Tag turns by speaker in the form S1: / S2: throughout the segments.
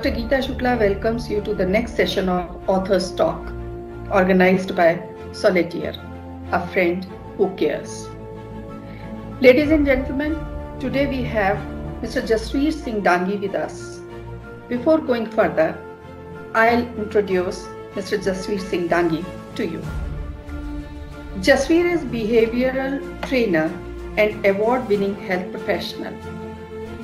S1: Dr. Geeta Shukla, welcomes you to the next session of Authors Talk, organized by Soulitaire, a friend who cares. Ladies and gentlemen, today we have Mr. Jasveer Singh Dangi with us. Before going further, I'll introduce Mr. Jasveer Singh Dangi to you. Jasveer is behavioral trainer and award-winning health professional.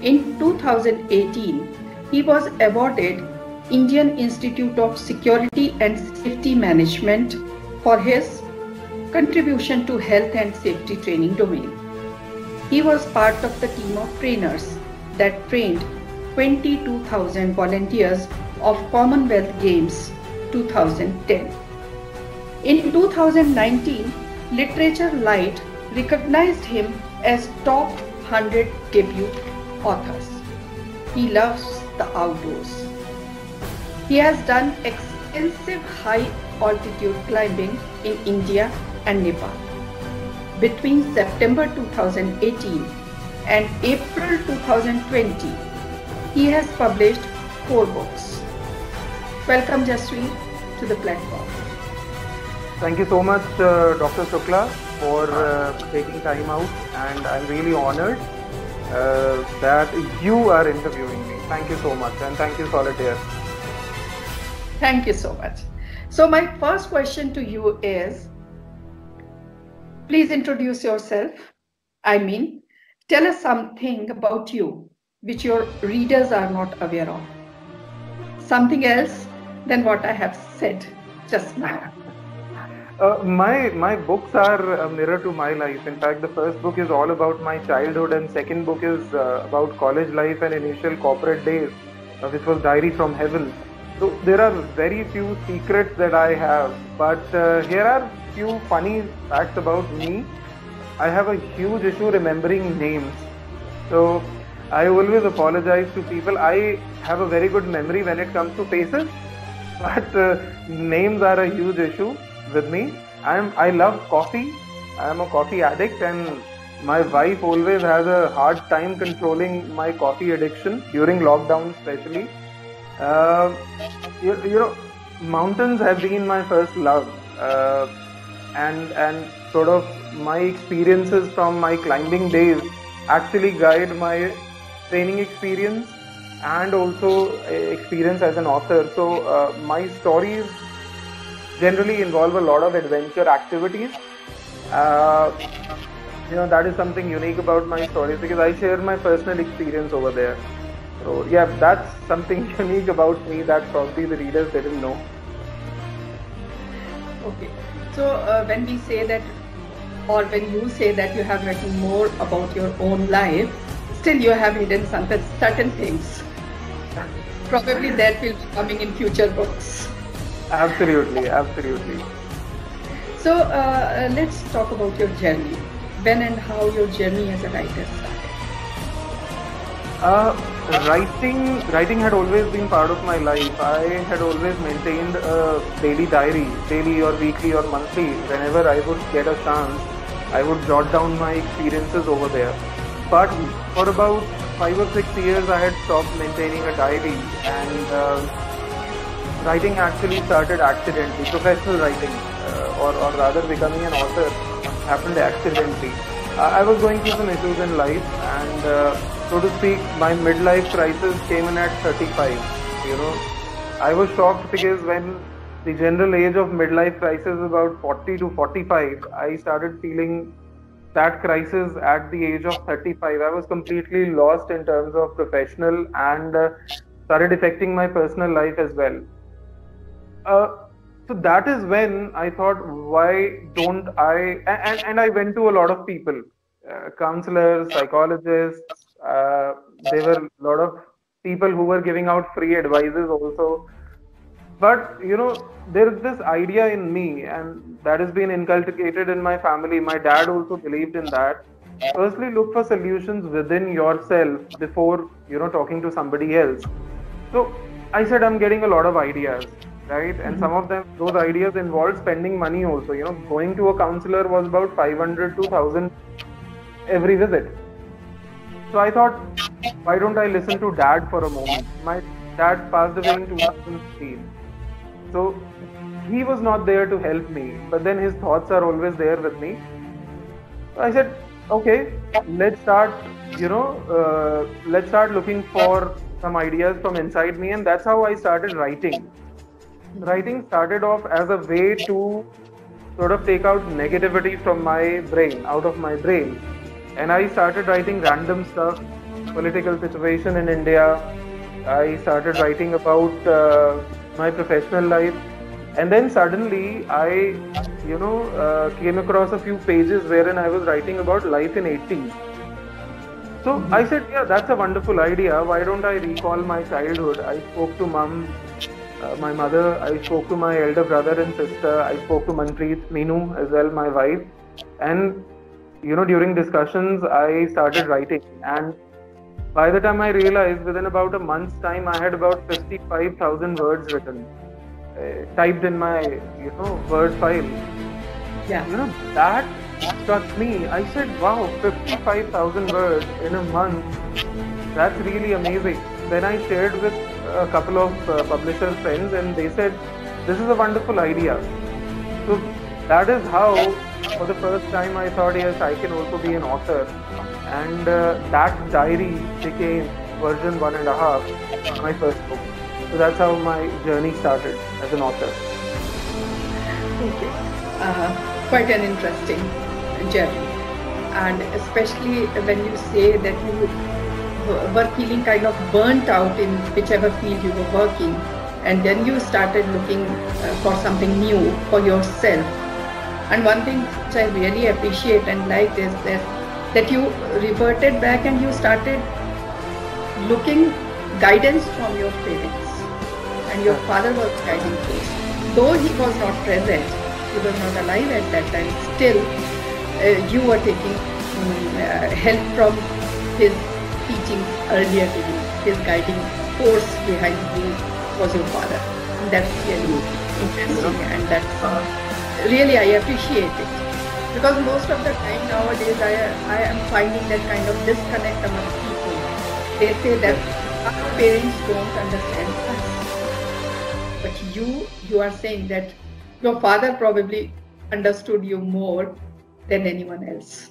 S1: In 2018, he was awarded Indian Institute of Security and Safety Management for his contribution to health and safety training domain. He was part of the team of trainers that trained 22,000 volunteers of Commonwealth Games 2010. In 2019, Literature Light recognized him as top 100 debut authors. He loves the outdoors. He has done extensive high altitude climbing in India and Nepal. Between September 2018 and April 2020, he has published four books. Welcome, Jasveer, to the platform.
S2: Thank you so much, uh, Dr. Shukla, for uh, taking time out, and I'm really honored uh, that you are interviewing. Thank you so much, and thank you, Soulitaire.
S1: Thank you so much. So, my first question to you is please introduce yourself. I mean, tell us something about you which your readers are not aware of. Something else than what I have said just now.
S2: Uh, my my books are a mirror to my life. In fact, the first book is all about my childhood, and second book is uh, about college life and initial corporate days, uh, which was Diary from Heaven. So there are very few secrets that I have, but uh, here are few funny facts about me. I have a huge issue remembering names, so I always apologize to people. I have a very good memory when it comes to faces, but uh, names are a huge issue with me. I'm I love coffee. I am a coffee addict and my wife always has a hard time controlling my coffee addiction during lockdown especially. Uh, you, you, know, mountains have been my first love uh, and and sort of my experiences from my climbing days actually guide my training experience and also experience as an author. So uh, my stories generally involve a lot of adventure activities. Uh, you know that is something unique about my stories because I share my personal experience over there. So yeah, that's something unique about me that probably the readers didn't know.
S1: Okay, so uh, when we say that, or when you say that you have written more about your own life, still you have hidden some certain things. Probably that will be coming in future books.
S2: Absolutely, absolutely.
S1: So uh, let's talk about your journey. When and how your journey as a writer started.
S2: Uh, writing, writing had always been part of my life. I had always maintained a daily diary, daily or weekly or monthly. Whenever I would get a chance, I would jot down my experiences over there. But for about five or six years, I had stopped maintaining a diary and. Uh, writing actually started accidentally. Professional writing, uh, or, or rather becoming an author, happened accidentally. Uh, I was going through some issues in life, and uh, so to speak, my midlife crisis came in at 35. You know, I was shocked because when the general age of midlife crisis is about 40 to 45, I started feeling that crisis at the age of 35. I was completely lost in terms of professional and uh, started affecting my personal life as well. Uh, so that is when I thought, why don't I? And, and I went to a lot of people, uh, counselors, psychologists. Uh, there were a lot of people who were giving out free advices also. But you know, there is this idea in me, and that has been inculcated in my family. My dad also believed in that. Firstly, look for solutions within yourself before you know talking to somebody else. So I said, I'm getting a lot of ideas right? And some of them, those ideas involved spending money also. You know, going to a counselor was about 500 to 1000 every visit. So I thought, why don't I listen to dad for a moment? My dad passed away in 2015. So he was not there to help me, but then his thoughts are always there with me. I said, okay, let's start, you know, uh, let's start looking for some ideas from inside me, and that's how I started writing. Writing started off as a way to sort of take out negativity from my brain, out of my brain. And I started writing random stuff, political situation in India. I started writing about uh, my professional life. And then suddenly i you know uh, came across a few pages wherein i was writing about life in 80s so i said yeah that's a wonderful idea. Why don't i recall my childhood? I spoke to mom uh, my mother i spoke to my elder brother and sister. I spoke to manpreet meenu as well my wife. And you know during discussions i started writing. And by the time i realized within about a month's time i had about 55000 words written. Uh, typed in my you know word file.
S1: Yeah.
S2: You know that struck me. I said wow 55000 words in a month. That's really amazing. Then i shared with a couple of uh, publisher friends and they said this is a wonderful idea. So that is how for the first time i thought yes i can also be an author. And uh, that diary became version one and a half my first book. So that's how my journey started as an author.
S1: Okay, uh, quite an interesting journey, and especially when you say that you were feeling kind of burnt out in whichever field you were working, and then you started looking uh, for something new for yourself. And one thing which I really appreciate and like is that that you reverted back and you started looking guidance from your parents and your father was guiding you. Though he was not present, he was not alive at that time, still uh, you were taking um, uh, help from his teachings earlier to you. His guiding force behind you was your father. And that's really interesting and that's uh, really I appreciate it. Because most of the time nowadays I, I am finding that kind of disconnect among people. They say that our parents don't understand us but you you are saying that your father probably understood you more than anyone else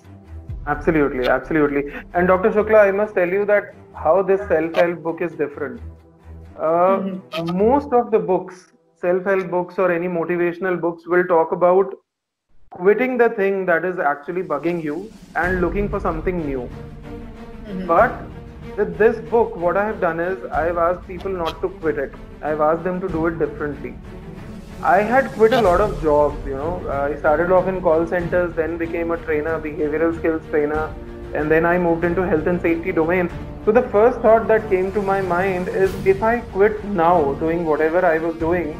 S2: absolutely absolutely and dr shukla i must tell you that how this self-help book is different uh, mm-hmm. most of the books self-help books or any motivational books will talk about quitting the thing that is actually bugging you and looking for something new mm-hmm. but with this book, what I have done is I've asked people not to quit it. I've asked them to do it differently. I had quit a lot of jobs, you know. I started off in call centers, then became a trainer, behavioral skills trainer, and then I moved into health and safety domain. So the first thought that came to my mind is if I quit now doing whatever I was doing,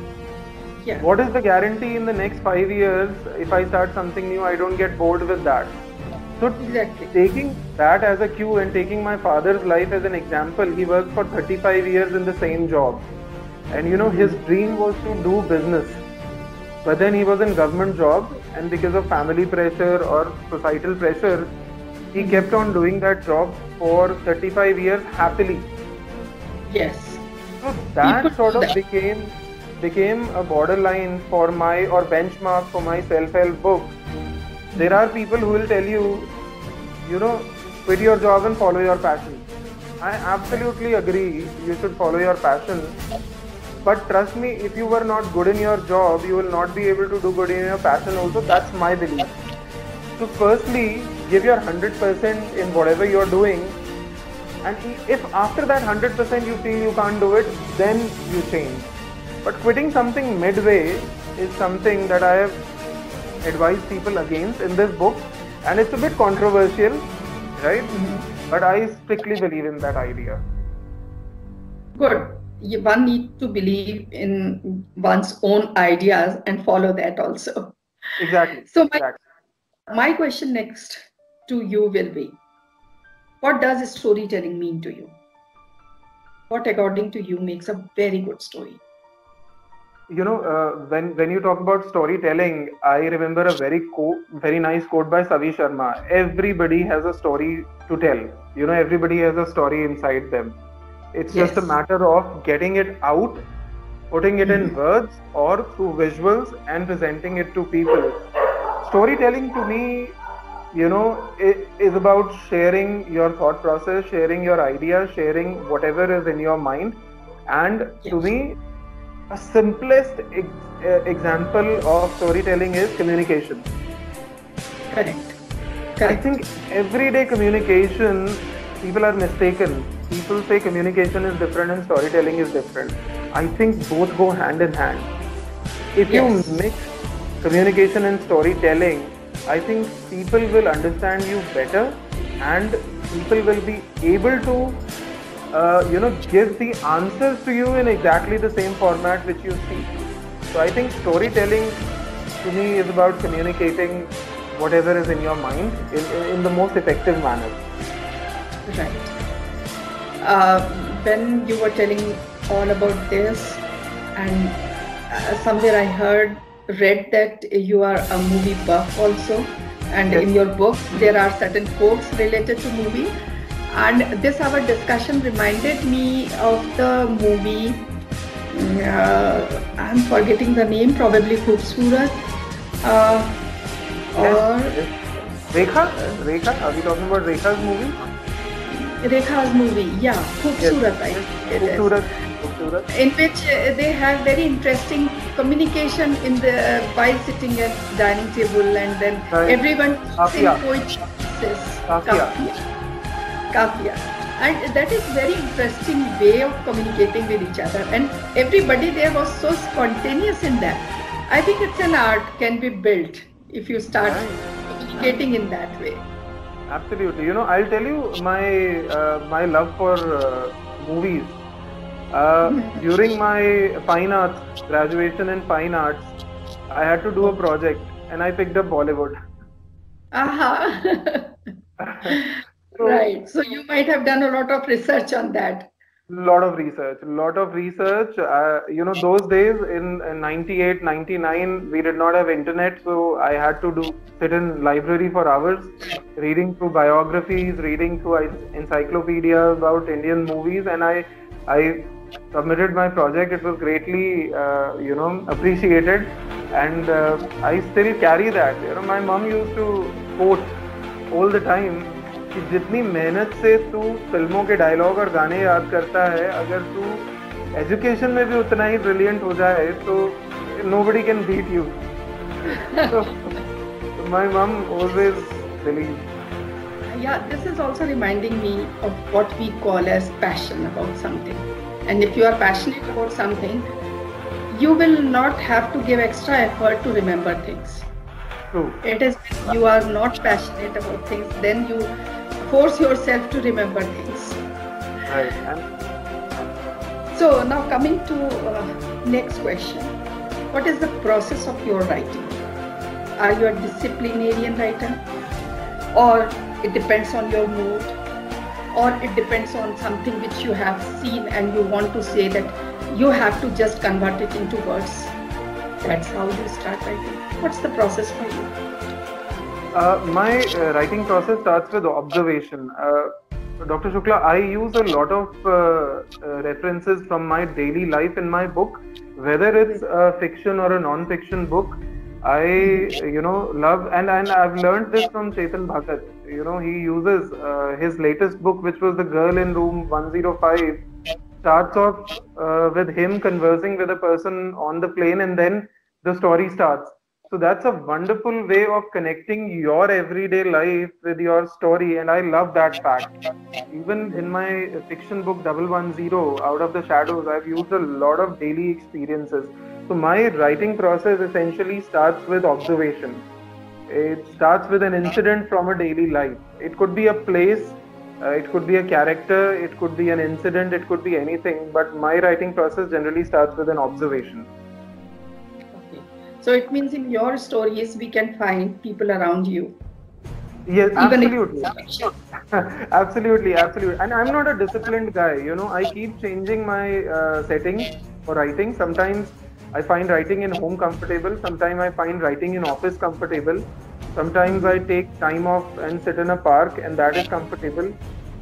S2: yeah. what is the guarantee in the next five years if I start something new, I don't get bored with that? So exactly. taking that as a cue and taking my father's life as an example, he worked for 35 years in the same job. And you know, his dream was to do business. But then he was in government job and because of family pressure or societal pressure, he kept on doing that job for 35 years happily.
S1: Yes.
S2: So that People sort of that. became became a borderline for my or benchmark for my self-help book there are people who will tell you, you know, quit your job and follow your passion. I absolutely agree. You should follow your passion. But trust me, if you were not good in your job, you will not be able to do good in your passion also. That's my belief. So, firstly, give your 100% in whatever you're doing. And if after that 100% you feel you can't do it, then you change. But quitting something midway is something that I have advised people against in this book, and it's a bit controversial, right? Mm-hmm. But I strictly believe in that idea.
S1: Good. One need to believe in one's own ideas and follow that also.
S2: Exactly.
S1: So my,
S2: exactly.
S1: my question next to you will be, what does storytelling mean to you? What according to you makes a very good story?
S2: you know, uh, when when you talk about storytelling, I remember a very co- very nice quote by Savi Sharma. Everybody has a story to tell. You know, everybody has a story inside them. It's
S1: Yes.
S2: just a matter of getting it out, putting it in
S1: Mhm.
S2: words or through visuals and presenting it to people. Storytelling to me, you know, is about sharing your thought process, sharing your ideas, sharing whatever is in your mind. And to me, a simplest ex- uh, example of storytelling is communication.
S1: Correct.
S2: I think everyday communication, people are mistaken. People say communication is different and storytelling is different. I think both go hand in hand. If
S1: Yes.
S2: you mix communication and storytelling, I think people will understand you better and people will be able to uh, you know give the answers to you in exactly the same format which you see. So I think storytelling to me is about communicating whatever is in your mind in, in, in the most effective manner.
S1: Right. Uh, when you were telling all about this, and uh, somewhere I heard, read that you are a movie buff also, and
S2: Yes.
S1: in your book there are certain quotes related to movie. And this our discussion reminded me of the movie. Uh, I'm forgetting the name, probably Khoobsurat. Uh, or
S2: Yes. Rekha? Rekha? Are we talking about Rekha's movie?
S1: Rekha's movie, yeah, Khoobsurat.
S2: Yes.
S1: think.
S2: Khoobsurat. Khoobsurat.
S1: in which uh, they have very interesting communication in the while sitting at dining table and then
S2: Right.
S1: everyone in poetry.
S2: Kafiya.
S1: Kafiya. And that is very interesting way of communicating with each other. And everybody there was so spontaneous in that. I think it's an art can be built if you start
S2: Right.
S1: communicating in that way.
S2: Absolutely. You know, I'll tell you my uh, my love for uh, movies. Uh, during my fine arts graduation in fine arts, I had to do a project, and I picked up Bollywood.
S1: Aha.
S2: So,
S1: right. So you might have done a lot of research on that.
S2: Lot of research lot of research uh, you know those days in, in 98 99 we did not have internet so i had to do sit in library for hours reading through biographies reading through en- encyclopedia about indian movies and i i submitted my project. It was greatly uh, you know appreciated and uh, i still carry that. You know my mom used to quote all the time कि जितनी मेहनत से तू फ़िल्मों के dialogue और गाने याद करता है अगर तू एजुकेशन में भी उतना ही ब्रिलियंट हो जाए तो nobody can beat you my mum always believe
S1: Yeah, this is also reminding me of what we call as passion about something. And if you are passionate about something, you will not have to give extra effort to remember things.
S2: True
S1: It is you are not passionate about things, then you force yourself to remember things.
S2: Right.
S1: So now coming to uh, next question. What is the process of your writing? Are you a disciplinarian writer? Or it depends on your mood? Or it depends on something which you have seen and you want to say that you have to just convert it into words? That's how you start writing. What's the process for you?
S2: Uh, my uh, writing process starts with observation. Uh, Dr. Shukla, I use a lot of uh, references from my daily life in my book, whether it's a fiction or a non-fiction book. I, you know, love and and I've learned this from Chetan Bhagat. You know, he uses uh, his latest book, which was The Girl in Room 105, starts off uh, with him conversing with a person on the plane, and then the story starts. So that's a wonderful way of connecting your everyday life with your story, and I love that fact. Even in my fiction book Double One Zero, Out of the Shadows, I've used a lot of daily experiences. So my writing process essentially starts with observation. It starts with an incident from a daily life. It could be a place, uh, it could be a character, it could be an incident, it could be anything. But my writing process generally starts with an observation.
S1: So it means in your stories we can find people around you.
S2: Yes,
S1: Even
S2: absolutely. absolutely, absolutely. And I'm not a disciplined guy. You know, I keep changing my uh, settings for writing. Sometimes I find writing in home comfortable. Sometimes I find writing in office comfortable. Sometimes I take time off and sit in a park, and that is comfortable.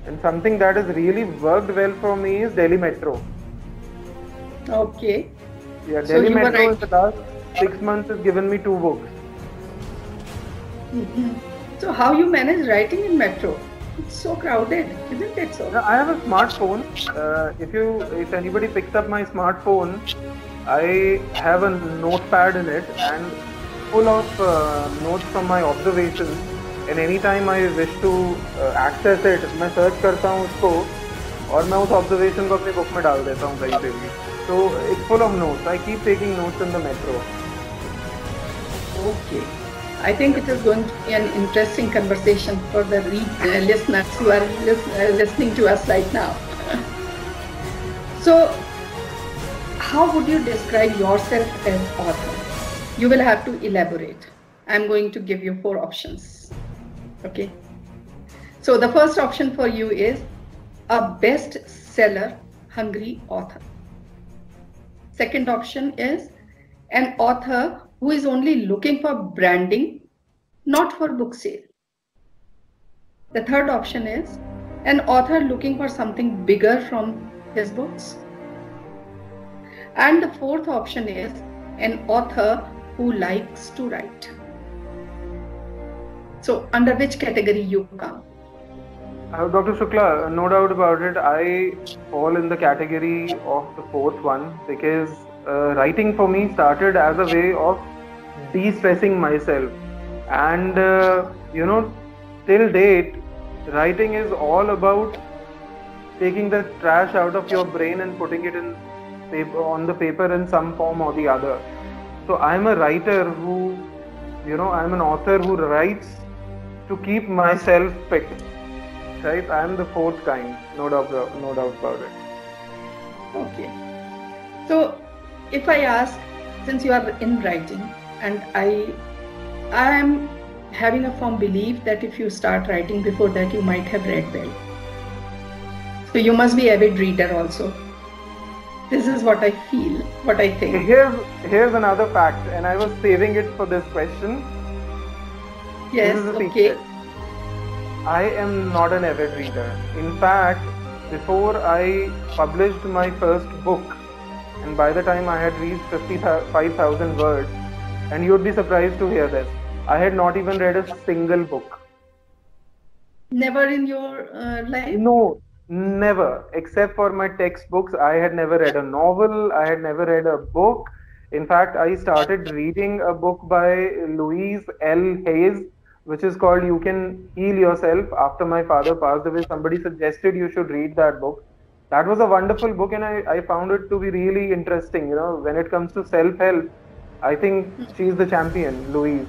S2: And something that has really worked well for me is Delhi Metro.
S1: Okay.
S2: Yeah, Delhi
S1: were
S2: Metro in the last six months has given me two books.
S1: Mhm. So how you manage writing in metro? It's so crowded, isn't it so?
S2: Now, I have a smartphone. Uh, if you, if anybody picks up my smartphone, I have a notepad in it and full of uh, notes from my observations. And anytime I wish to uh, access it, मैं search करता हूँ उसको और मैं उस observation को अपनी book में डाल देता हूँ कहीं पे भी. So it's full of notes. I keep taking notes in the metro.
S1: Okay. I think it is going to be an interesting conversation for the uh, listeners who are uh, listening to us right now. so, how would you describe yourself as author? You will have to elaborate. I'm going to give you four options. Okay. So the first option for you is a bestseller hungry author. Second option is an author who is only looking for branding, not for book sale. The third option is an author looking for something bigger from his books. And the fourth option is an author who likes to write. So, under which category you come?
S2: Uh, Dr. Shukla, no doubt about it, I fall in the category of the fourth one because uh, writing for me started as a way of de stressing myself. And, uh, you know, till date, writing is all about taking the trash out of your brain and putting it in paper, on the paper in some form or the other. So I'm a writer who, you know, I'm an author who writes to keep myself fit right? I am the fourth kind, no doubt, no doubt about it.
S1: Okay. So, if I ask, since you are in writing, and I, I am having a firm belief that if you start writing before that, you might have read well. So you must be avid reader also. This is what I feel, what I think.
S2: Here's here's another fact, and I was saving it for this question.
S1: Yes.
S2: This is
S1: Okay.
S2: secret. I am not an avid reader. In fact, before I published my first book, and by the time I had reached 55,000 words, and you'd be surprised to hear this, I had not even read a single book.
S1: Never in your uh, life.
S2: No, never. Except for my textbooks, I had never read a novel, I had never read a book. In fact, I started reading a book by Louise L. Hayes, which is called You Can Heal Yourself. After my father passed away, somebody suggested you should read that book. That was a wonderful book, and I, I found it to be really interesting. You know, when it comes to self help, I think she's the champion, Louise.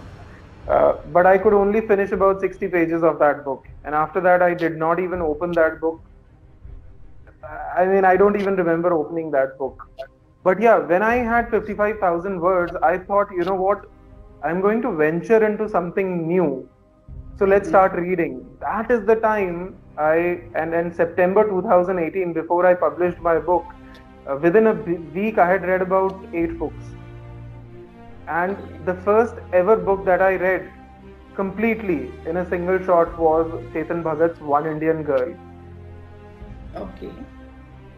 S2: Uh, but I could only finish about 60 pages of that book. And after that, I did not even open that book. I mean, I don't even remember opening that book. But yeah, when I had 55,000 words, I thought, you know what? I'm going to venture into something new. So let's start reading. That is the time I, and in September 2018, before I published my book, uh, within a b- week, I had read about eight books. And the first ever book that I read completely in a single shot was Chetan Bhagat's One Indian Girl.
S1: Okay.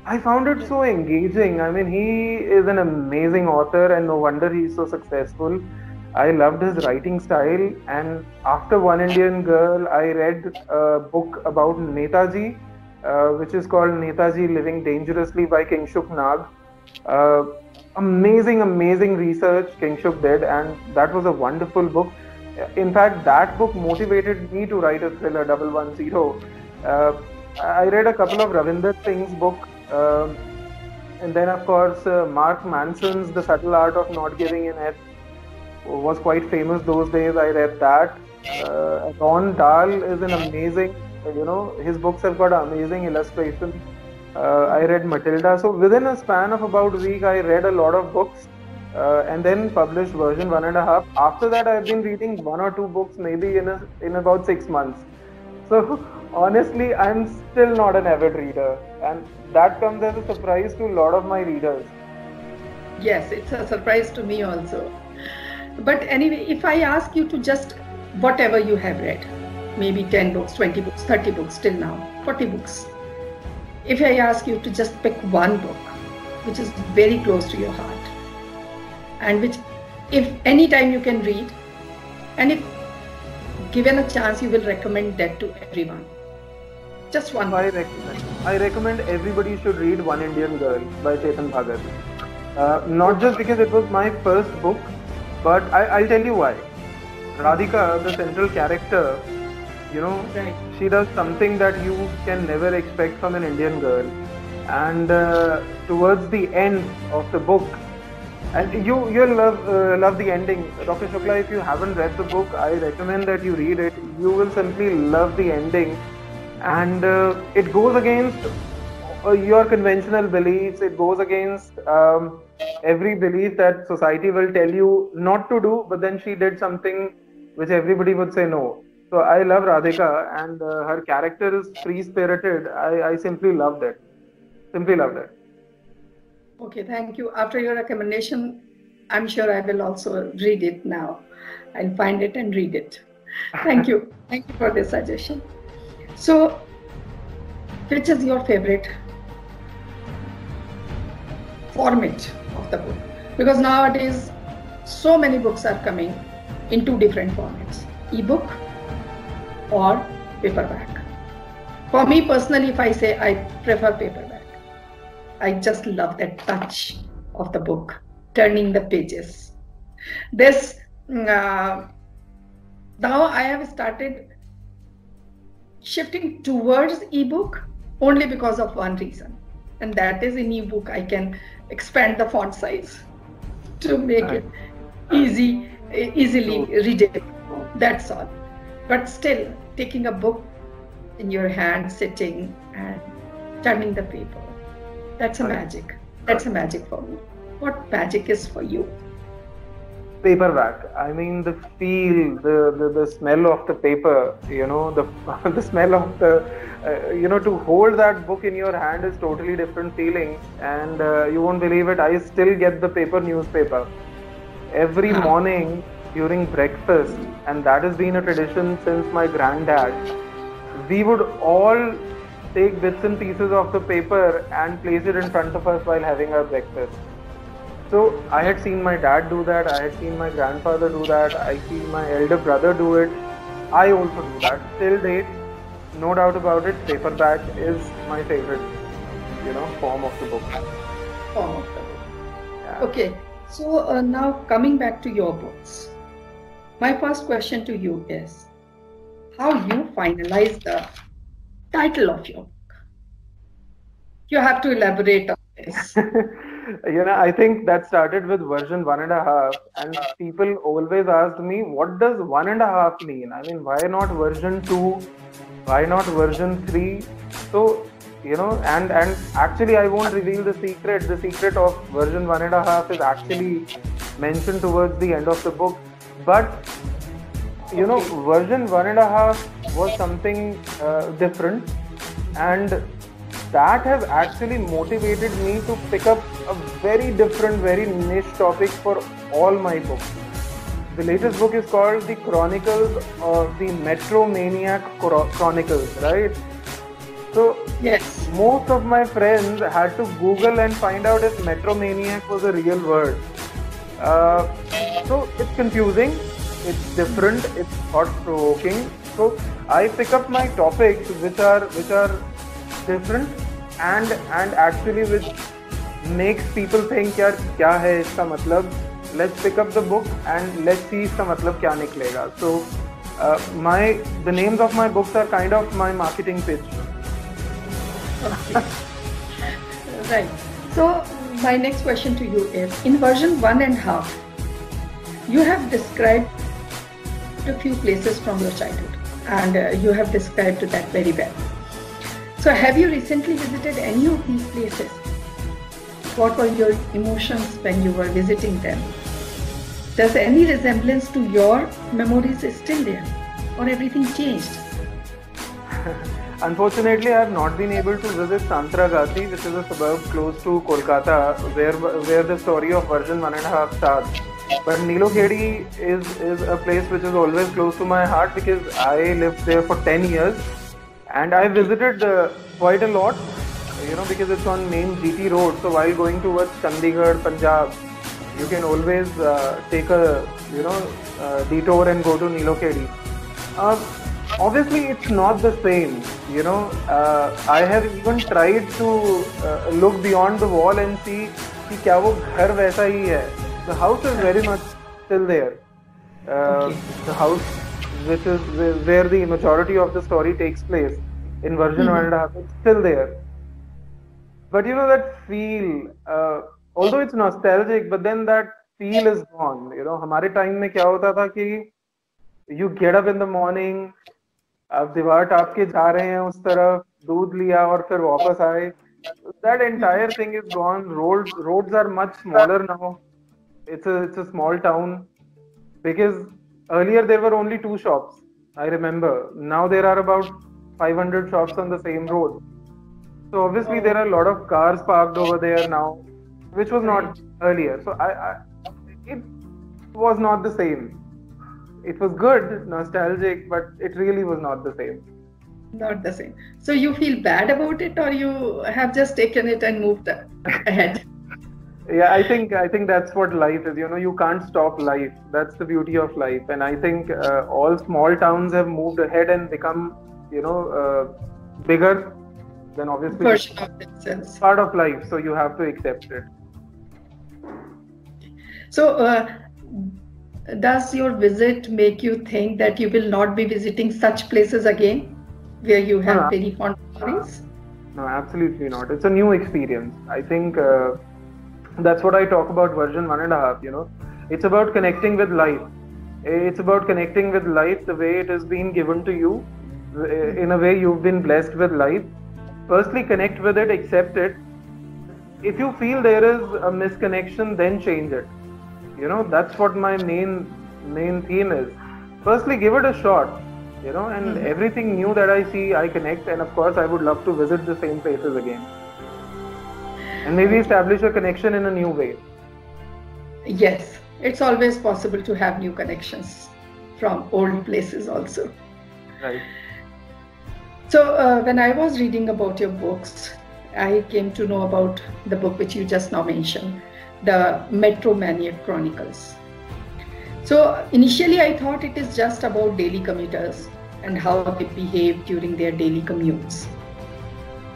S2: I found it so engaging. I mean, he is an amazing author, and no wonder he's so successful. I loved his writing style, and after One Indian Girl, I read a book about Netaji, uh, which is called Netaji Living Dangerously by Kingshuk Nag. Uh, amazing, amazing research Kingshuk did, and that was a wonderful book. In fact, that book motivated me to write a thriller, Double One Zero. Uh, I read a couple of Ravinder Singh's book, uh, and then of course uh, Mark Manson's The Subtle Art of Not Giving an F was quite famous those days. I read that. Uh, Ron Dahl is an amazing, you know, his books have got amazing illustrations. Uh, I read Matilda. So within a span of about a week, I read a lot of books. Uh, and then published version one and a half. After that, I've been reading one or two books, maybe in a, in about six months. So honestly, I'm still not an avid reader, and that comes as a surprise to a lot of my readers.
S1: Yes, it's a surprise to me also. But anyway, if I ask you to just whatever you have read, maybe 10 books, 20 books, 30 books till now, 40 books. If I ask you to just pick one book which is very close to your heart and which, if any time you can read, and if given a chance, you will recommend that to everyone. Just one.
S2: I recommend. I recommend everybody should read One Indian Girl by Chetan Bhagat. Uh, not just because it was my first book, but I, will tell you why. Radhika, the central character, you know, she does something that you can never expect from an Indian girl. And uh, towards the end of the book, and you you'll love uh, love the ending, Dr. Shukla. If you haven't read the book, I recommend that you read it. You will simply love the ending, and uh, it goes against uh, your conventional beliefs. It goes against um, every belief that society will tell you not to do, but then she did something which everybody would say no. So I love Radhika, and uh, her character is free spirited. I, I simply loved it. Simply loved it.
S1: Okay, thank you. After your recommendation, I'm sure I will also read it now. I'll find it and read it. Thank you. Thank you for this suggestion. So, which is your favorite format of the book? Because nowadays, so many books are coming in two different formats ebook or paperback. For me personally, if I say I prefer paperback, I just love that touch of the book, turning the pages. This uh, now I have started shifting towards ebook only because of one reason, and that is in ebook I can expand the font size to make it easy, easily readable. That's all. But still, taking a book in your hand, sitting and turning the paper that's a magic. That's a magic for me. What magic is for you?
S2: Paperback. I mean, the feel, the, the, the smell of the paper, you know, the, the smell of the, uh, you know, to hold that book in your hand is totally different feeling. And uh, you won't believe it, I still get the paper newspaper every morning during breakfast. And that has been a tradition since my granddad. We would all take bits and pieces of the paper and place it in front of us while having our breakfast. So I had seen my dad do that, I had seen my grandfather do that, I see my elder brother do it. I also do that. Till date, no doubt about it, paperback is my favorite, you know, form of the book.
S1: Form of the book. Yeah. Okay. So uh, now coming back to your books, my first question to you is how you finalize the title of your book. You have to elaborate on this.
S2: you know, I think that started with version one and a half, and people always asked me, what does one and a half mean? I mean, why not version two? Why not version three? So, you know, and and actually, I won't reveal the secret. The secret of version one and a half is actually mentioned towards the end of the book, but you know, version one and a half was something uh, different, and that has actually motivated me to pick up a very different, very niche topic for all my books. The latest book is called The Chronicles of the Metromaniac Chronicles, right? So,
S1: yes,
S2: most of my friends had to Google and find out if Metromaniac was a real word. Uh, so, it's confusing. It's different. It's thought provoking so i pick up my topics which are which are different and and actually which makes people think yaar kya hai iska matlab? Let's pick up the book and let's see iska matlab kya niklega. So uh, my the names of my books are kind of my marketing pitch.
S1: Right. So my next question to you is in version one and half you have described a few places from your childhood, and uh, you have described that very well. So, have you recently visited any of these places? What were your emotions when you were visiting them? Does any resemblance to your memories still there, or everything changed?
S2: Unfortunately, I have not been able to visit Santragachi, which is a suburb close to Kolkata, where where the story of Version One and a Half starts. But Nilokheri is is a place which is always close to my heart because I lived there for 10 years, and I visited uh, quite a lot. You know, because it's on main GT road. So while going towards Chandigarh, Punjab, you can always uh, take a you know uh, detour and go to Nilokheri. Uh, obviously it's not the same you know uh, i have even tried to uh, look beyond the wall and see कि क्या वो घर वैसा ही है the house is very much still there uh, okay. the house which is where the majority of the story takes place in version mm-hmm. one and a half it's still there but you know that feel uh, although it's nostalgic but then that feel is gone you know हमारे time में क्या होता था कि you get up in the morning आप दीवार आपके जा रहे हैं उस तरफ़ दूध लिया और फिर वापस आए। That entire thing is gone road roads are much smaller now it's it's a small town because earlier there were only two shops I remember now there are about five shops on the same road. So obviously there are a lot of cars parked over there now which was not earlier. So i, I it was not the it was good, nostalgic, but it really was not the same.
S1: Not the same. So you feel bad about it, or you have just taken it and moved ahead?
S2: yeah, I think I think that's what life is. You know, you can't stop life. That's the beauty of life. And I think uh, all small towns have moved ahead and become, you know, uh, bigger. Then obviously,
S1: version of themselves.
S2: Part of life, so you have to accept it.
S1: So. Uh, does your visit make you think that you will not be visiting such places again where you have no, very fond memories?
S2: No, absolutely not. It's a new experience. I think uh, that's what I talk about version one and a half. You know, it's about connecting with life. It's about connecting with life the way it has been given to you, in a way you've been blessed with life. Firstly, connect with it, accept it. If you feel there is a misconnection, then change it you know that's what my main main theme is. Firstly give it a shot you know and mm-hmm. everything new that i see i connect and of course i would love to visit the same places again. And maybe establish a connection in a new way.
S1: Yes it's always possible to have new connections from old places also.
S2: Right.
S1: So uh, when i was reading about your books i came to know about the book which you just now mentioned the Metromaniac Chronicles. So initially I thought it is just about daily commuters and how they behave during their daily commutes.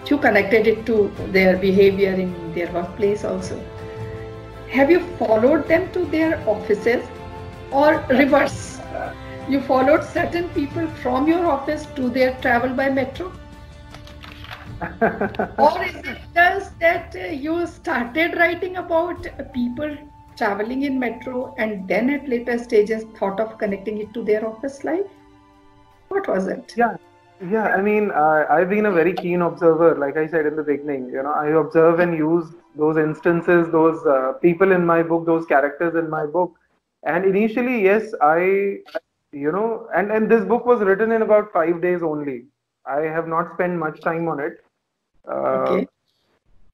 S1: You connected it to their behavior in their workplace also. Have you followed them to their offices or reverse? You followed certain people from your office to their travel by metro? or is it just that uh, you started writing about people traveling in metro and then at later stages thought of connecting it to their office life? What was it?
S2: Yeah. Yeah, I mean, uh, I've been a very keen observer, like I said in the beginning. You know, I observe and use those instances, those uh, people in my book, those characters in my book. And initially, yes, I, you know, and, and this book was written in about five days only. I have not spent much time on it. Uh,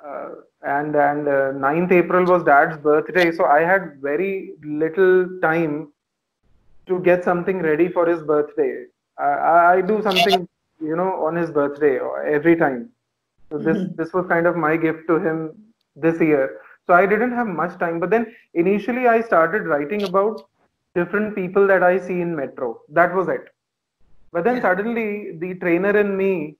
S2: uh, and and uh, 9th April was dad's birthday, so I had very little time to get something ready for his birthday. I, I do something, you know, on his birthday every time. So this mm-hmm. this was kind of my gift to him this year. So I didn't have much time. But then initially I started writing about different people that I see in metro. That was it. But then yeah. suddenly the trainer in me,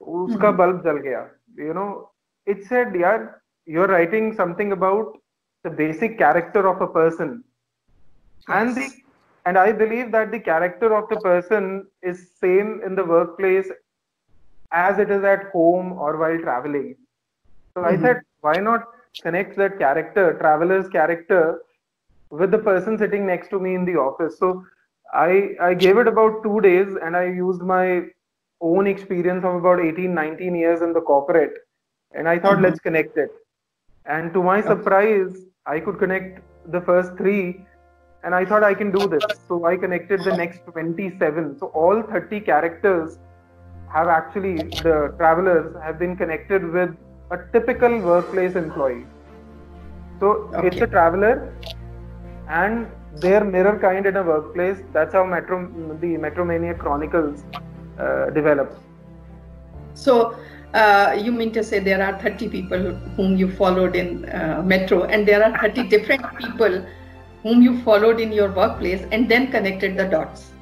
S2: uska mm-hmm. bulb jal gaya you know, it said, yeah, you're writing something about the basic character of a person. Yes. And the and I believe that the character of the person is same in the workplace as it is at home or while traveling. So mm-hmm. I said, why not connect that character, traveler's character, with the person sitting next to me in the office? So I I gave it about two days, and I used my own experience of about 18 19 years in the corporate and i thought mm-hmm. let's connect it and to my surprise i could connect the first three and i thought i can do this so i connected the next 27 so all 30 characters have actually the travelers have been connected with a typical workplace employee. So okay. it's a traveler and their mirror kind in a workplace. That's how Metro the Metromania Chronicles develops.
S1: So uh, you mean to say there are 30 people whom you followed in uh, Metro, and there are 30 different people whom you followed in your workplace, and then connected the dots.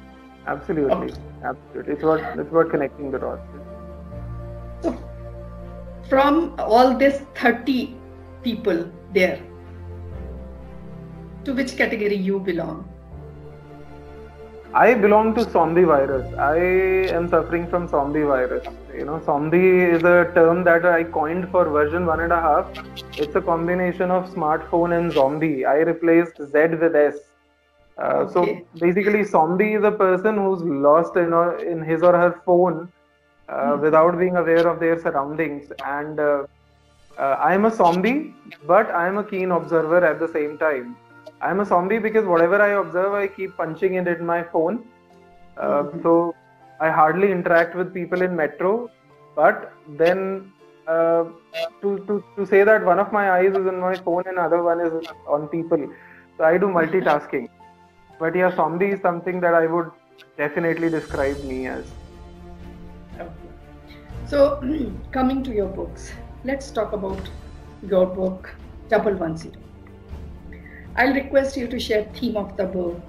S2: Absolutely, okay. absolutely. It's about it's about connecting the dots.
S1: So, from all these 30 people there, to which category you belong?
S2: I belong to zombie virus. I am suffering from zombie virus. You know, zombie is a term that I coined for version one and a half. It's a combination of smartphone and zombie. I replaced Z with S. Uh, okay. So basically, zombie is a person who's lost in, in his or her phone uh, mm-hmm. without being aware of their surroundings. And uh, uh I'm a zombie, but I'm a keen observer at the same time. I'm a zombie because whatever I observe, I keep punching it in my phone. Uh, mm-hmm. So I hardly interact with people in metro. But then uh, to, to, to say that one of my eyes is on my phone and other one is on people. So I do multitasking. But yeah, zombie is something that I would definitely describe me as.
S1: Okay. So coming to your books, let's talk about your book, Double One Zero. I'll request you to share theme of the book.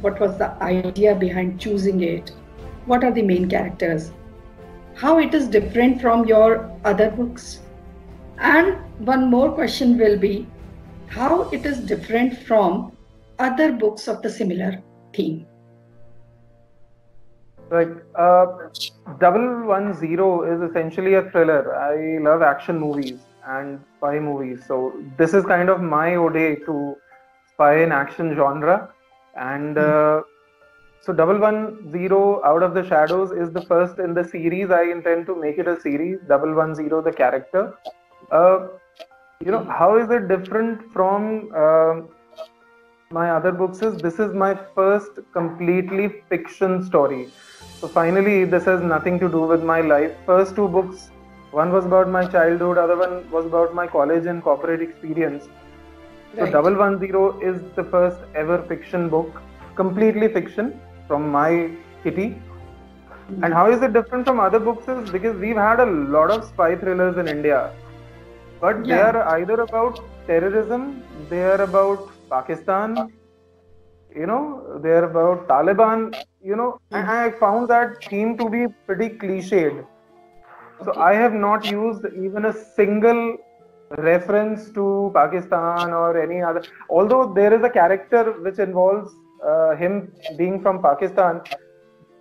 S1: What was the idea behind choosing it? What are the main characters? How it is different from your other books? And one more question will be how it is different from other books of the similar theme.
S2: Like uh, Double One Zero is essentially a thriller. I love action movies and spy movies, so this is kind of my ode to spy and action genre. And uh, so, Double One Zero Out of the Shadows is the first in the series. I intend to make it a series. Double One Zero, the character. Uh, you know, how is it different from uh, my other books? Is this is my first completely fiction story. So finally, this has nothing to do with my life. First two books, one was about my childhood, other one was about my college and corporate experience. So. Double One Zero is the first ever fiction book, completely fiction from my kitty. Mm-hmm. And how is it different from other books? Is because we've had a lot of spy thrillers in India, but yeah. they are either about terrorism, they are about Pakistan, you know, they are about Taliban, you know, mm-hmm. and I found that theme to be pretty cliched. So. I have not used even a single reference to Pakistan or any other. Although there is a character which involves uh, him being from Pakistan,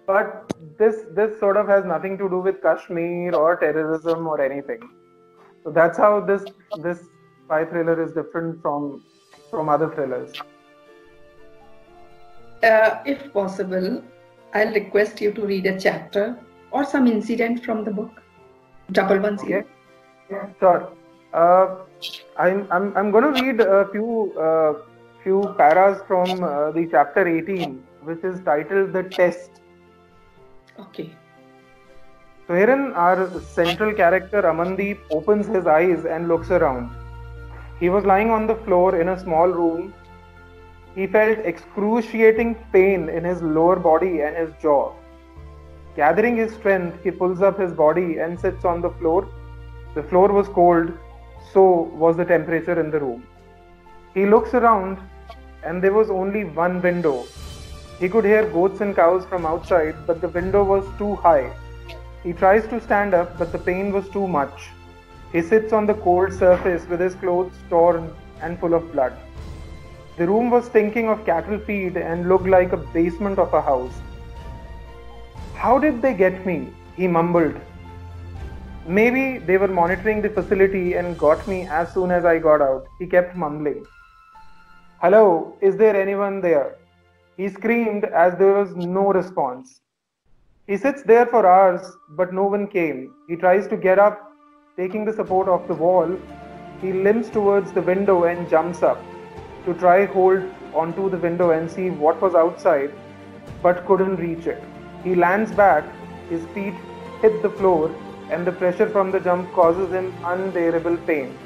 S2: but this this sort of has nothing to do with Kashmir or terrorism or anything. So that's how this this spy thriller is different from from other thrillers.
S1: Uh, if possible, I'll request you to read a chapter or some incident from the book. Double one zero.
S2: Okay. Yeah, sure. Uh, I'm, I'm, I'm going to read a few, uh, few paras from uh, the chapter 18, which is titled The Test.
S1: Okay.
S2: So, herein, our central character Amandeep opens his eyes and looks around. He was lying on the floor in a small room. He felt excruciating pain in his lower body and his jaw. Gathering his strength, he pulls up his body and sits on the floor. The floor was cold, so was the temperature in the room. He looks around and there was only one window. He could hear goats and cows from outside, but the window was too high. He tries to stand up, but the pain was too much. He sits on the cold surface with his clothes torn and full of blood. The room was stinking of cattle feed and looked like a basement of a house. How did they get me? He mumbled Maybe they were monitoring the facility and got me as soon as I got out. He kept mumbling. Hello, is there anyone there? He screamed as there was no response. He sits there for hours, but no one came. He tries to get up, taking the support of the wall. He limps towards the window and jumps up to try hold onto the window and see what was outside, but couldn't reach it. He lands back, his feet hit the floor and the pressure from the jump causes him unbearable pain.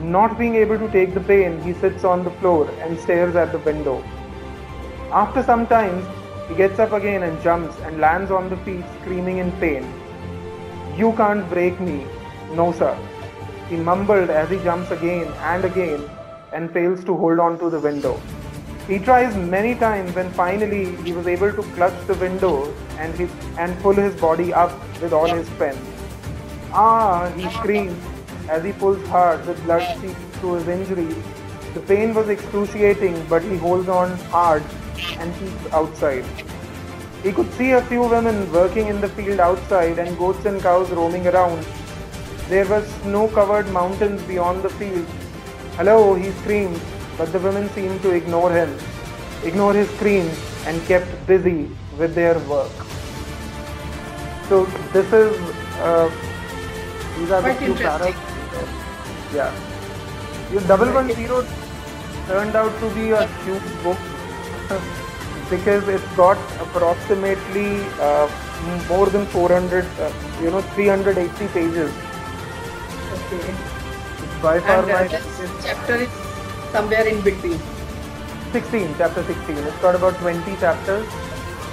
S2: Not being able to take the pain, he sits on the floor and stares at the window. After some time, he gets up again and jumps and lands on the feet screaming in pain. You can't break me. No, sir. He mumbled as he jumps again and again and fails to hold on to the window. He tries many times when finally he was able to clutch the window and, he, and pull his body up with all his strength. Ah, he screams as he pulls hard the blood seeping through his injuries. The pain was excruciating, but he holds on hard and keeps outside. He could see a few women working in the field outside and goats and cows roaming around. There were snow covered mountains beyond the field. Hello, he screamed, but the women seemed to ignore him, ignore his screams, and kept busy with their work. So, this is. Uh, these are
S1: Quite
S2: the
S1: two
S2: paras. Yeah. Your double one zero turned out to be a huge book because it's got approximately uh, more than 400, uh, you know, 380 pages.
S1: Okay.
S2: It's by far
S1: And uh,
S2: my
S1: chapter is somewhere in between
S2: 16, chapter 16. It's got about 20 chapters.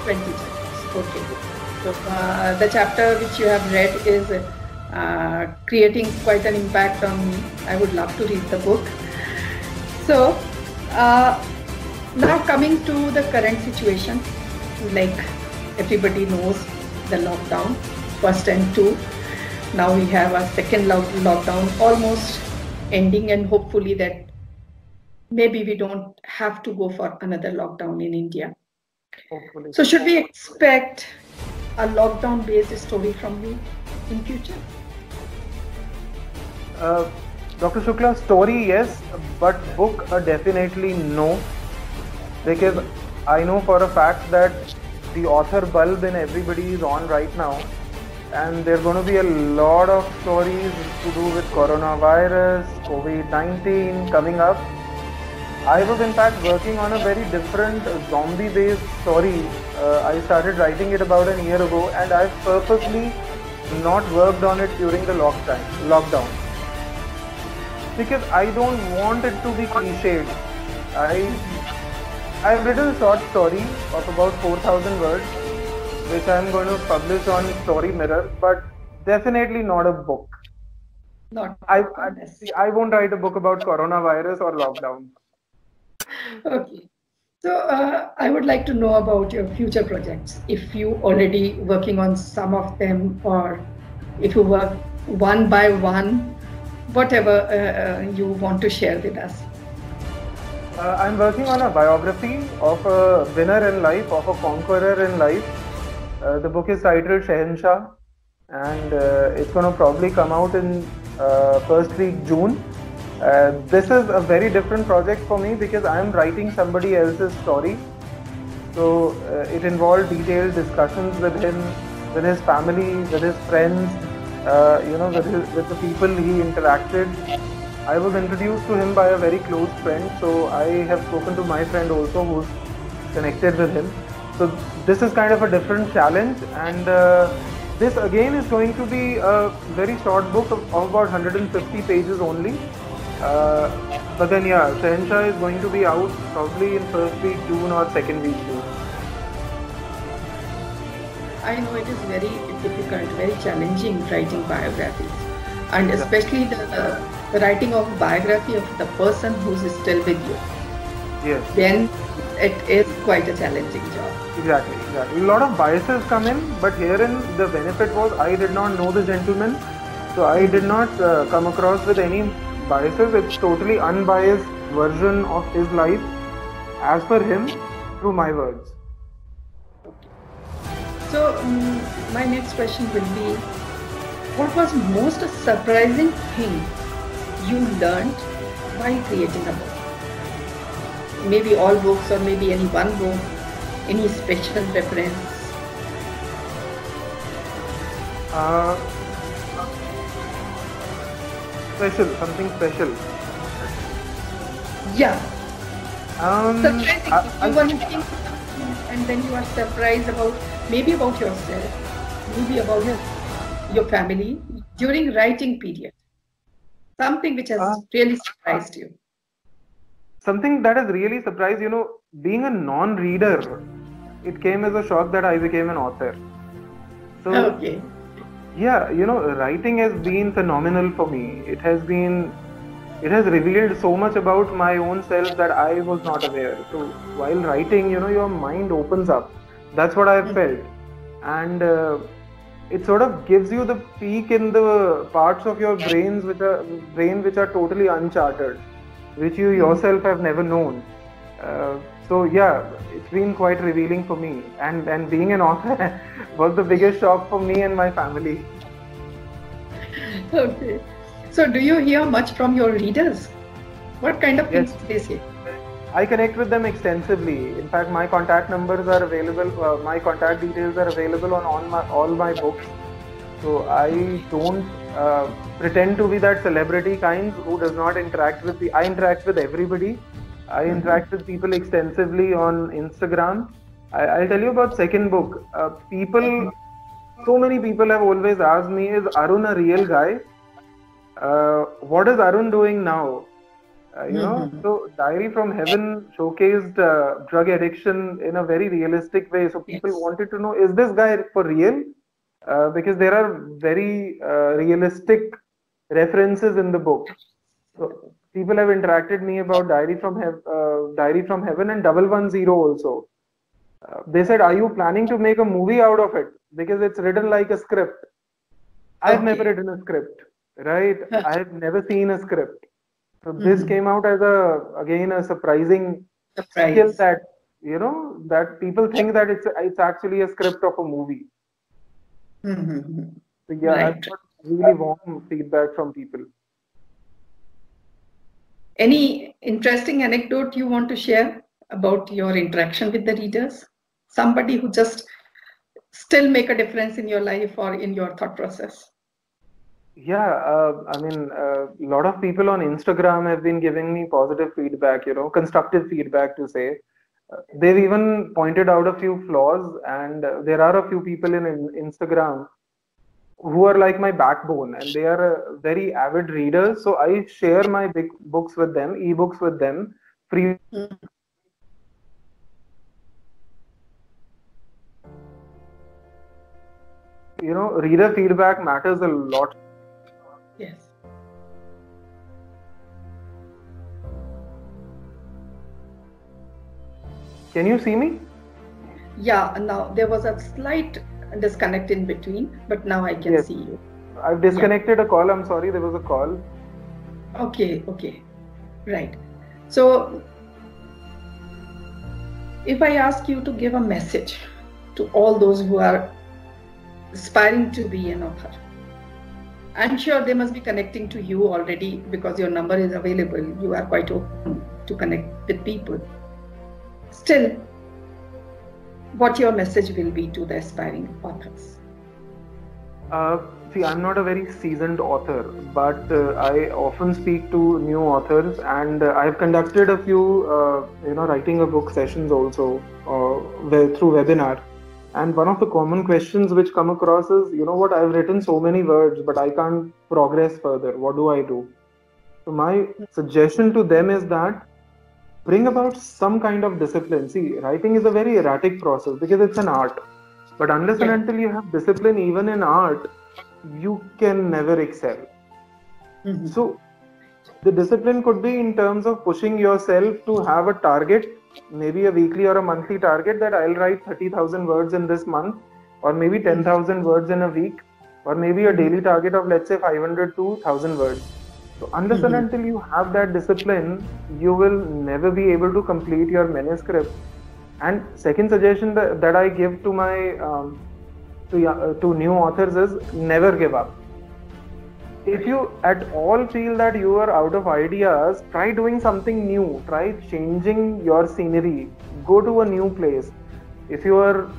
S1: 20 chapters. Okay. So uh, the chapter which you have read is uh, creating quite an impact on me. I would love to read the book. So uh, now coming to the current situation, like everybody knows the lockdown, first and two. Now we have a second lock- lockdown almost ending, and hopefully that maybe we don't have to go for another lockdown in India.
S2: Hopefully.
S1: So should we expect a lockdown based story from you in future?
S2: Uh, Dr. Shukla, story yes, but book uh, definitely no. Because I know for a fact that the author bulb in everybody is on right now, and there are going to be a lot of stories to do with coronavirus, COVID 19 coming up. I was in fact working on a very different zombie based story. Uh, I started writing it about a year ago, and I've purposely not worked on it during the lockdown. Lockdown because I don't want it to be cliched. I I've written a short story of about 4,000 words, which I'm going to publish on Story Mirror, but definitely not a book.
S1: Not
S2: I, I I won't write a book about coronavirus or lockdown.
S1: okay. So uh, I would like to know about your future projects. If you already working on some of them, or if you work one by one, whatever uh, uh, you want to share with us.
S2: Uh, I'm working on a biography of a winner in life, of a conqueror in life. Uh, the book is titled Shehenshah, and uh, it's going to probably come out in uh, first week June. This is a very different project for me because I'm writing somebody else's story. So it involved detailed discussions with him, with his family, with his friends, uh, you know, with, his, with the people he interacted. I was introduced to him by a very close friend, so I have spoken to my friend also who's connected with him. So this is kind of a different challenge, and uh, this again is going to be a very short book of, of about 150 pages only. Uh, but then yeah, Shehenshah is going to be out probably in first week June or second week June.
S1: I know it is very difficult, very challenging writing biographies, and
S2: Yeah.
S1: especially the, uh, the writing of biography of the person who's still with you.
S2: Yes.
S1: Then it is quite a challenging job.
S2: Exactly, exactly. A lot of biases come in, but herein the benefit was I did not know the gentleman, so I did not uh, come across with any biases. It's totally unbiased version of his life, as per him, through my words.
S1: So mm my next question will be, what was most surprising thing you learned while creating a book? Maybe all books or maybe any one book, any special reference.
S2: Uh, special, something special.
S1: Yeah,
S2: Um,
S1: surprising.
S2: I,
S1: you
S2: I,
S1: and then you are surprised about maybe about yourself, maybe about your family during writing period? Something which has uh, really surprised you.
S2: Something that has really surprised, you know, being a non-reader, it came as a shock that I became an author.
S1: So, okay.
S2: Yeah, you know, writing has been phenomenal for me. It has been it has revealed so much about my own self that I was not aware. So while writing, you know, your mind opens up. That's what I've felt, and uh, it sort of gives you the peek in the parts of your brains which are brain which are totally uncharted, which you yourself have never known. Uh, so yeah, it's been quite revealing for me, and and being an author was the biggest shock for me and my family.
S1: Okay. So, do you hear much from your readers? What kind of yes. things they say?
S2: I connect with them extensively. In fact, my contact numbers are available. Uh, my contact details are available on, on my, all my books. So I don't uh, pretend to be that celebrity kind who does not interact with the. I interact with everybody. I mm-hmm. interact with people extensively on Instagram. I, will tell you about second book. Uh, people, so many people have always asked me, is Arun a real guy? Uh, what is Arun doing now? Uh, you mm-hmm. know, so Diary from Heaven showcased uh, drug addiction in a very realistic way. So people yes. wanted to know: is this guy for real? Uh, because there are very uh, realistic references in the book. So people have interacted me about Diary from Heaven, uh, Diary from Heaven, and Double One Zero also. they said, "Are you planning to make a movie out of it? Because it's written like a script." I've okay. never written a script right i have never seen a script so this mm-hmm. came out as a again a surprising Surprise. skill that you know that people think that it's it's actually a script of a movie
S1: mm-hmm.
S2: so yeah right. i've got really warm feedback from people
S1: any interesting anecdote you want to share about your interaction with the readers somebody who just still make a difference in your life or in your thought process
S2: yeah, uh, I mean, uh, a lot of people on Instagram have been giving me positive feedback, you know, constructive feedback to say. Uh, they've even pointed out a few flaws, and uh, there are a few people in, in, Instagram who are like my backbone, and they are very avid readers. So I share my big books with them, ebooks with them, free. You know, reader feedback matters a lot Can you see me?
S1: Yeah, now there was a slight disconnect in between, but now I can yes. see you.
S2: I've disconnected yeah. a call. I'm sorry, there was a call.
S1: Okay, okay. Right. So, if I ask you to give a message to all those who are aspiring to be an author, I'm sure they must be connecting to you already because your number is available. You are quite open to connect with people. Still, what your message will be to the aspiring authors?
S2: Uh, see, I'm not a very seasoned author, but uh, I often speak to new authors, and uh, I've conducted a few, uh, you know, writing a book sessions also uh, through webinar and one of the common questions which come across is, you know what, I've written so many words, but I can't progress further. What do I do? So my suggestion to them is that bring about some kind of discipline. See, writing is a very erratic process because it's an art. But unless yeah. and until you have discipline, even in art, you can never excel. Mm-hmm. So the discipline could be in terms of pushing yourself to have a target maybe a weekly or a monthly target that I'll write 30,000 words in this month, or maybe 10,000 words in a week, or maybe a daily target of let's say 500 to 1000 words. So, unless mm-hmm. and until you have that discipline, you will never be able to complete your manuscript. And second suggestion that, that I give to my um, to, uh, to new authors is never give up if you at all feel that you are out of ideas, try doing something new. Try changing your scenery. Go to a new place. If you are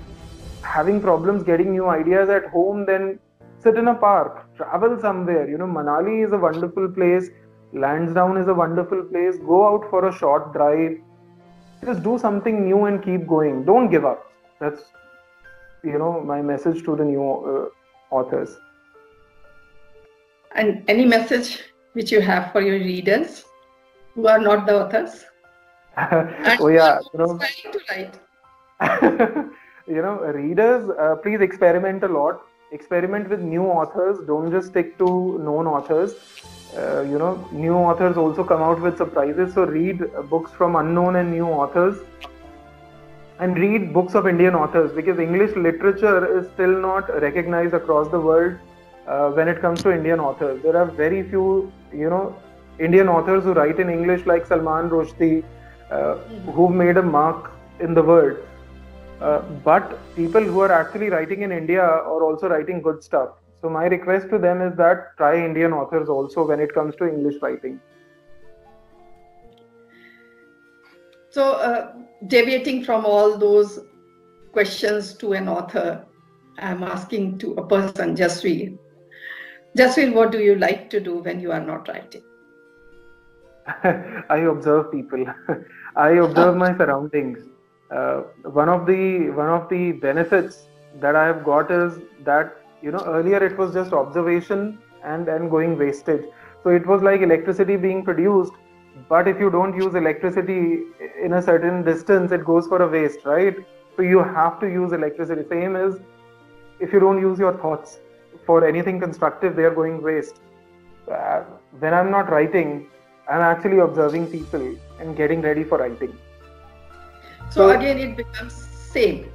S2: having problems getting new ideas at home, then sit in a park, travel somewhere. You know, Manali is a wonderful place. Lansdowne is a wonderful place. Go out for a short drive. Just do something new and keep going. Don't give up. That's, you know, my message to the new uh, authors.
S1: And any message which you have for your readers who are not the authors?
S2: oh yeah, you know,
S1: to write.
S2: you know, readers, uh, please experiment a lot. Experiment with new authors. Don't just stick to known authors. Uh, you know, new authors also come out with surprises. So read books from unknown and new authors, and read books of Indian authors because English literature is still not recognized across the world uh, when it comes to Indian authors. There are very few, you know, Indian authors who write in English like Salman Rushdie, uh, who've made a mark in the world. Uh, but people who are actually writing in India are also writing good stuff. So my request to them is that try Indian authors also when it comes to English writing.
S1: So uh, deviating from all those questions to an author, I'm asking to a person, Jasveer. Jasveer, what do you like to do when you are not writing?
S2: I observe people. I observe my surroundings. Uh, one of the one of the benefits that I have got is that you know earlier it was just observation and and going wastage. So it was like electricity being produced, but if you don't use electricity in a certain distance, it goes for a waste, right? So you have to use electricity. Same as if you don't use your thoughts for anything constructive, they are going waste. Uh, when I'm not writing, I'm actually observing people and getting ready for writing.
S1: So, so again, it becomes same.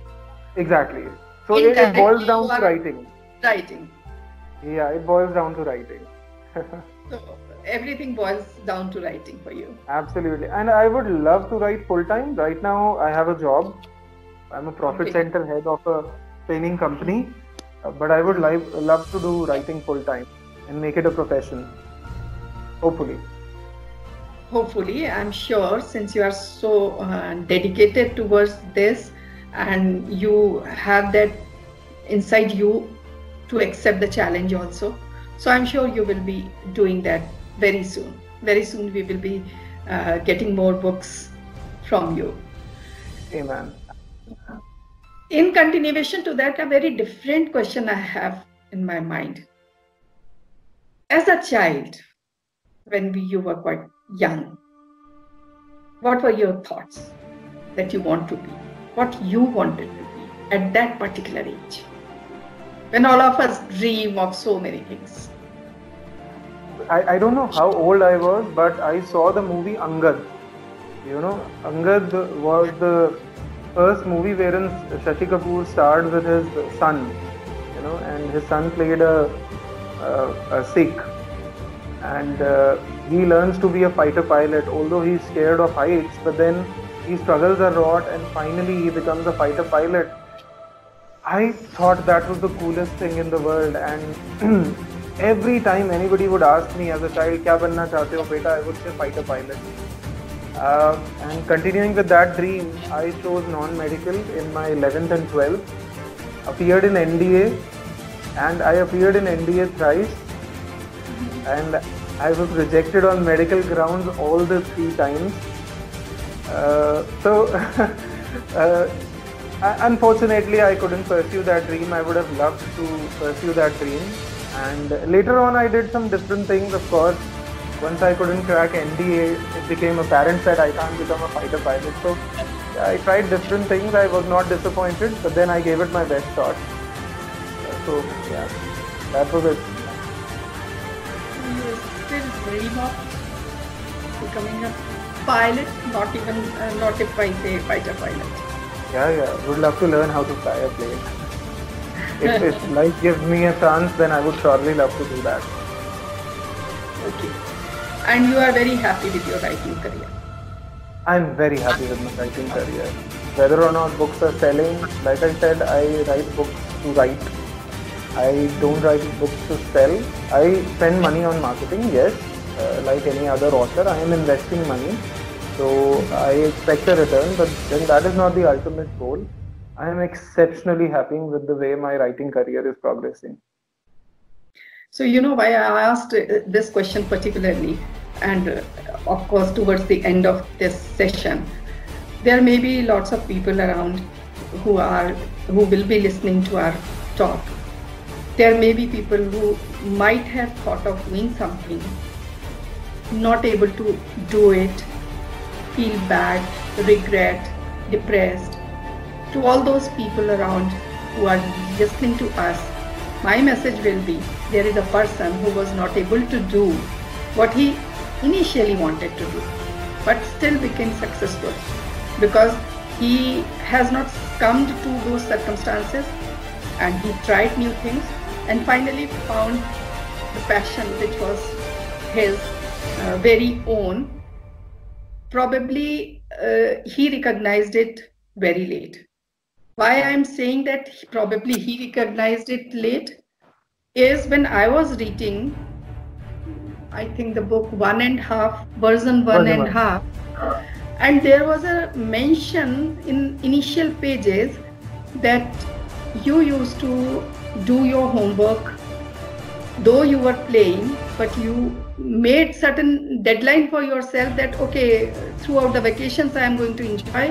S2: Exactly. So it, it boils down to writing.
S1: Writing.
S2: Yeah, it boils down to writing.
S1: so everything boils down to writing for you.
S2: Absolutely. And I would love to write full time. Right now, I have a job. I'm a profit okay. center head of a training company. Uh, but I would like, love to do writing full time and make it a profession. Hopefully
S1: hopefully i'm sure since you are so uh, dedicated towards this and you have that inside you to accept the challenge also. So i'm sure you will be doing that very soon. Very soon we will be uh, getting more books from you.
S2: Amen.
S1: In continuation to that a very different question i have in my mind. As a child when we, you were quite young, hmm. what were your thoughts that you want to be? What you wanted to be at that particular age? When all of us dream of so many things.
S2: I, I don't know how old I was, but I saw the movie Angad. You know, Angad was the first movie wherein Shashi Kapoor starred with his son. You know, and his son played a, a, a Sikh and uh, he learns to be a fighter pilot although he's scared of heights but then he struggles a lot and finally he becomes a fighter pilot. I thought that was the coolest thing in the world and every time anybody would ask me as a child kya banna chahte ho beta? I would say fighter pilot. Uh, and continuing with that dream i chose non-medical in my 11th and 12th appeared in nda and i appeared in nda thrice and I was rejected on medical grounds all the three times. Uh, so, uh, unfortunately, I couldn't pursue that dream. I would have loved to pursue that dream. And later on, I did some different things, of course. Once I couldn't crack NDA, it became apparent that I can't become a fighter pilot. So, I tried different things. I was not disappointed, but then I gave it my best shot. So, yeah, that was it
S1: becoming a pilot, not even, uh, not if I say fighter pilot.
S2: Yeah, yeah. Would love to learn how to fly a plane. if, if life gives me a chance, then I would surely love to do that.
S1: Okay. And you are very happy with your writing career?
S2: I'm very happy with my writing career. Whether or not books are selling, like I said, I write books to write I don't write books to sell. I spend money on marketing, yes, uh, like any other author. I am investing money. So I expect a return, but then that is not the ultimate goal. I am exceptionally happy with the way my writing career is progressing.
S1: So, you know why I asked uh, this question particularly, and uh, of course, towards the end of this session, there may be lots of people around who are who will be listening to our talk there may be people who might have thought of doing something, not able to do it, feel bad, regret, depressed. To all those people around who are listening to us, my message will be there is a person who was not able to do what he initially wanted to do, but still became successful because he has not succumbed to those circumstances and he tried new things and finally found the passion which was his uh, very own. Probably uh, he recognized it very late. Why I'm saying that probably he recognized it late is when I was reading, I think the book one and half, version one and
S2: one.
S1: half, and there was a mention in initial pages that you used to do your homework though you were playing but you made certain deadline for yourself that okay throughout the vacations i am going to enjoy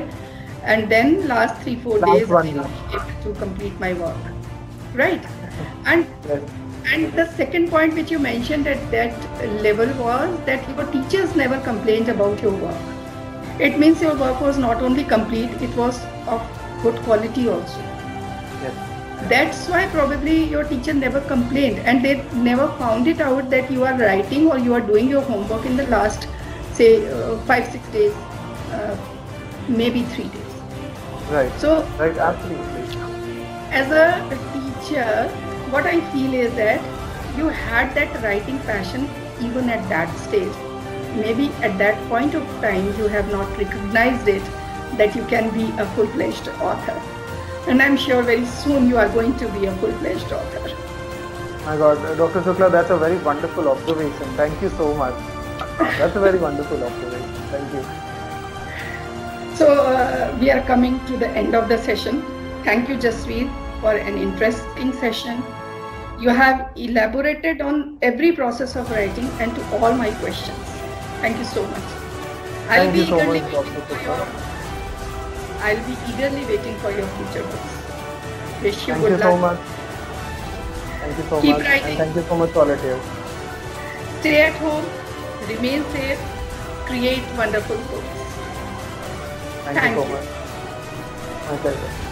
S1: and then last 3 4
S2: Last
S1: days
S2: one
S1: i will
S2: year.
S1: be able to complete my work right and
S2: Yes.
S1: and the second point which you mentioned at that level was that your teachers never complained about your work. It means your work was not only complete, it was of good quality also. That's why probably your teacher never complained and they never found it out that you are writing or you are doing your homework in the last, say, uh, five, six days, uh, maybe three days.
S2: Right.
S1: So
S2: Right. Absolutely.
S1: as a teacher, what I feel is that you had that writing passion even at that stage. Maybe at that point of time you have not recognized it that you can be a full fledged author. And I'm sure very soon you are going to be a full fledged author.
S2: My God, uh, Dr. Shukla, that's a very wonderful observation. Thank you so much. That's a very wonderful observation. Thank you.
S1: So uh, we are coming to the end of the session. Thank you, Jasveer, for an interesting session. You have elaborated on every process of writing and to all my questions. Thank you so much. I'll
S2: Thank
S1: be
S2: you so much, Dr. Shukla.
S1: I'll be eagerly waiting for your future books. Wish you
S2: Thank
S1: good
S2: you
S1: luck.
S2: so much. Thank you so
S1: Keep
S2: much.
S1: writing.
S2: And thank you so much, all of you.
S1: Stay at home, remain safe, create wonderful books.
S2: Thank,
S1: Thank
S2: you so
S1: you.
S2: much. My pleasure.